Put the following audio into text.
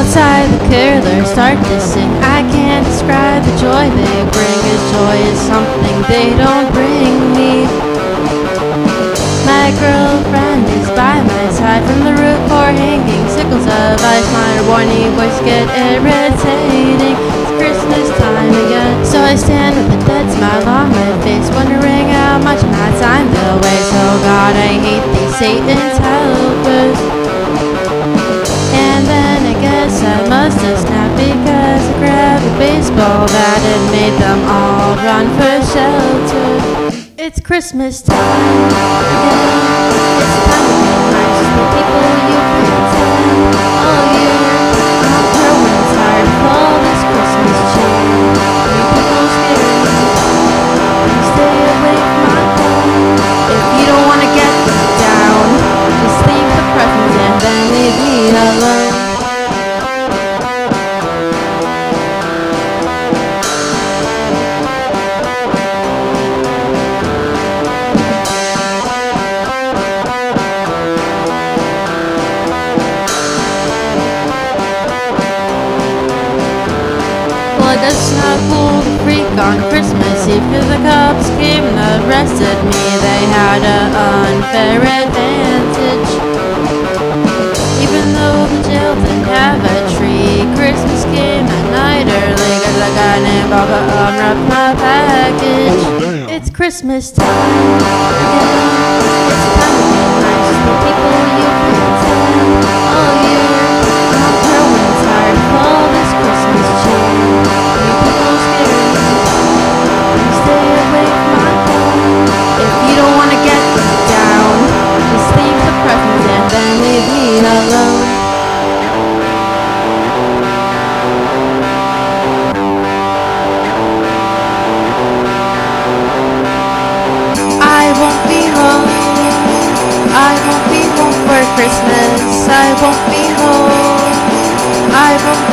Inside the curler start to sing. I can't describe the joy they bring. Cause joy is something they don't bring me. My girlfriend is by my side from the roof for hanging sickles of ice. My warning voice get irritating. It's Christmas time again. So I stand with a dead smile on my face, wondering how much my time they'll waste. Oh God, I hate these Satan's helpers. And I must have snapped because I grabbed a baseball bat and made them all run for shelter. It's Christmas time again. It's time to be nice to the people you pretend all Well, I guess I pulled freak on Christmas. Eve Cause the cops came and arrested me They had an unfair advantage. Even though the jail didn't have a tree Christmas came a night early Cause a guy named Bubba unwrapped my package. Oh. It's Christmas time. Again It's time to be nice. To the people you pretend all Christmas. I won't be home. I won't